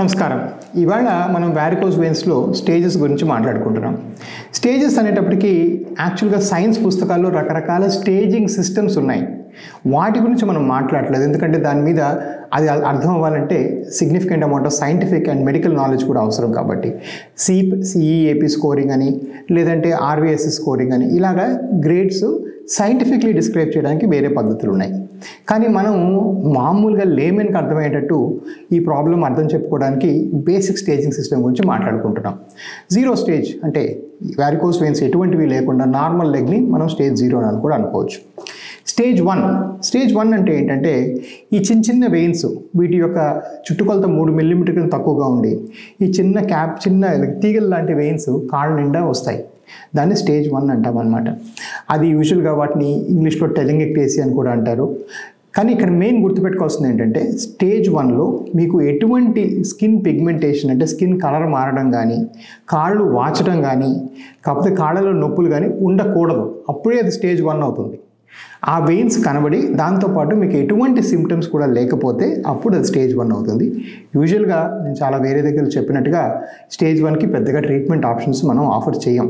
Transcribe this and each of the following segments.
నమస్కారం. ఇవాళ మనం వ్యారికోస్ వెయిన్స్లో స్టేజెస్ గురించి మాట్లాడుకుంటున్నాం. స్టేజెస్ అనేటప్పటికీ యాక్చువల్గా సైన్స్ పుస్తకాల్లో రకరకాల స్టేజింగ్ సిస్టమ్స్ ఉన్నాయి. వాటి గురించి మనం మాట్లాడలేదు. ఎందుకంటే దాని మీద అది అర్థం అవ్వాలంటే significant amount of scientific and medical knowledge కూడా అవసరం కాబట్టి. సి సిఈఏపీ స్కోరింగ్ అని లేదంటే ఆర్వీఎస్ఎస్ స్కోరింగ్ అని ఇలాగా గ్రేడ్స్ సైంటిఫిక్లీ డిస్క్రైబ్ చేయడానికి వేరే పద్ధతులు ఉన్నాయి. కానీ మనం మామూలుగా లేమెన్కి అర్థమయ్యేటట్టు ఈ ప్రాబ్లం అర్థం చెప్పుకోవడానికి బేసిక్ స్టేజింగ్ సిస్టమ్ గురించి మాట్లాడుకుంటున్నాం. జీరో స్టేజ్ అంటే వ్యారికోస్ వెయిన్స్ ఎటువంటివి లేకుండా నార్మల్ లెగ్ని మనం స్టేజ్ జీరో అని కూడా అనుకోవచ్చు. Stage one. స్టేజ్ వన్ అంటే ఏంటంటే ఈ చిన్న చిన్న వెయిన్స్ వీటి యొక్క చుట్టుకొలత మూడు మిల్లీమీటర్లు తక్కువగా ఉండి ఈ చిన్న క్యాప్ చిన్న తీగల లాంటి వెయిన్స్ కాళ్ళ నిండా వస్తాయి. దాన్ని స్టేజ్ వన్ అంటాం అనమాట అది యూజువల్గా వాటిని ఇంగ్లీష్లో టెలింగెక్టేసి అని కూడా అంటారు. కానీ ఇక్కడ మెయిన్ గుర్తుపెట్టుకోవాల్సింది ఏంటంటే స్టేజ్ వన్లో మీకు ఎటువంటి స్కిన్ పిగ్మెంటేషన్ అంటే స్కిన్ కలర్ మారడం కానీ కాళ్ళు వాచడం కానీ కాకపోతే కాళ్ళలో నొప్పులు కానీ ఉండకూడదు. అప్పుడే అది స్టేజ్ వన్ అవుతుంది. ఆ వెయిన్స్ కనబడి దాంతోపాటు మీకు ఎటువంటి సిమ్టమ్స్ కూడా లేకపోతే అప్పుడు అది స్టేజ్ వన్ అవుతుంది. యూజువల్గా నేను చాలా వేరే దగ్గర చెప్పినట్టుగా స్టేజ్ వన్కి పెద్దగా ట్రీట్మెంట్ ఆప్షన్స్ మనం ఆఫర్ చేయం.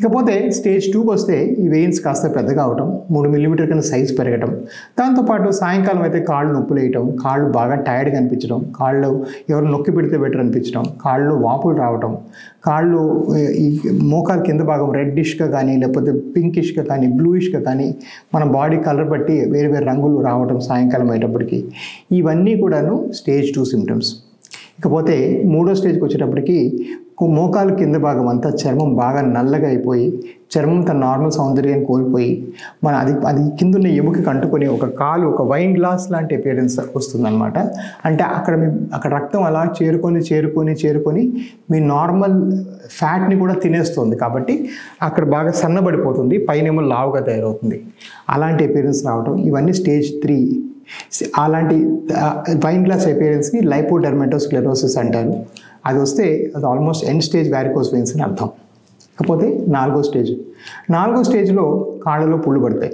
ఇకపోతే స్టేజ్ టూకి వస్తే ఈ వెయిన్స్ కాస్త పెద్దగా అవటం మూడు మిల్లీమీటర్ కింద సైజ్ పెరగటం. దాంతోపాటు సాయంకాలం అయితే కాళ్ళు నొప్పులు వేయటం కాళ్ళు బాగా టైర్డ్గా అనిపించడం కాళ్ళు ఎవరు నొక్కి పెడితే బెటర్ అనిపించడం కాళ్ళు వాపులు రావటం కాళ్ళు ఈ మోకాలు కింద భాగం రెడ్డిష్గా కానీ లేకపోతే పింకిష్గా కానీ బ్లూయిష్గా కానీ మన బాడీ కలర్ బట్టి వేరు వేరు రంగులు రావటం సాయంకాలం అయ్యేటప్పటికి. ఇవన్నీ కూడాను స్టేజ్ టూ సిమ్టమ్స్ ఇకపోతే మూడో స్టేజ్కి వచ్చేటప్పటికి మోకాలు కింద భాగం అంతా చర్మం బాగా నల్లగా అయిపోయి చర్మం తన నార్మల్ సౌందర్యాన్ని కోల్పోయి మన అది అది కిందున్న ఎముకకి అంటుకొని ఒక కాలు ఒక వైన్ గ్లాస్ లాంటి అపియరెన్స్ వస్తుందన్నమాట. అంటే అక్కడ మీ అక్కడ రక్తం అలా చేరుకొని చేరుకొని చేరుకొని మీ నార్మల్ ఫ్యాట్ని కూడా తినేస్తుంది కాబట్టి అక్కడ బాగా సన్నబడిపోతుంది పైనేమో లావుగా తయారవుతుంది. అలాంటి అపియరెన్స్ రావడం ఇవన్నీ స్టేజ్ త్రీ అలాంటి వైన్ గ్లాస్ అపియరెన్స్ని లైపోడెర్మెటోస్క్లెరోసిస్ అంటారు. అది వస్తే అది almost end stage varicose veins అని అర్థం. కాకపోతే నాలుగో స్టేజ్ నాలుగో స్టేజ్లో కాళ్ళలో పుళ్ళు పడతాయి.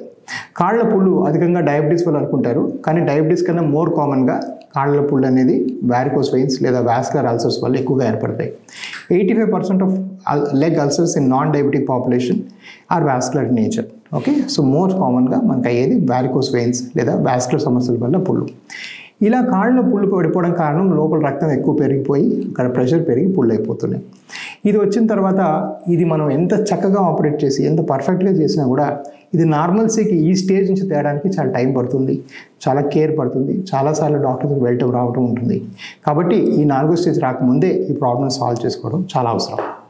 కాళ్ళ పుళ్ళు అధికంగా డయాబెటీస్ వల్ల అనుకుంటారు కానీ డయాబెటీస్ కన్నా మోర్ కామన్గా కాళ్ళ పుళ్ళు అనేది వ్యారికోస్ వెయిన్స్ లేదా వ్యాస్కులర్ అల్సర్స్ వల్ల ఎక్కువగా ఏర్పడతాయి. Eighty five percent of leg ulcers in non diabetic population are vascular nature okay so more కామన్గా మనకు అయ్యేది వ్యారికోస్ వెయిన్స్ లేదా వ్యాస్కులర్ సమస్యల వల్ల పుళ్ళు. ఇలా కాళ్ళలో పుళ్ళు పడిపోవడం కారణం లోపల రక్తం ఎక్కువ పెరిగిపోయి అక్కడ ప్రెషర్ పెరిగి పుళ్ళు అయిపోతున్నాయి ఇది వచ్చిన తర్వాత ఇది మనం ఎంత చక్కగా ఆపరేట్ చేసి ఎంత పర్ఫెక్ట్గా చేసినా కూడా ఇది నార్మల్సీకి ఈ స్టేజ్ నుంచి తేయడానికి చాలా టైం పడుతుంది చాలా కేర్ పడుతుంది చాలాసార్లు డాక్టర్కి వెళ్ళటం రావటం ఉంటుంది. కాబట్టి ఈ నాలుగో స్టేజ్ రాకముందే ఈ ప్రాబ్లమ్ సాల్వ్ చేసుకోవడం చాలా అవసరం.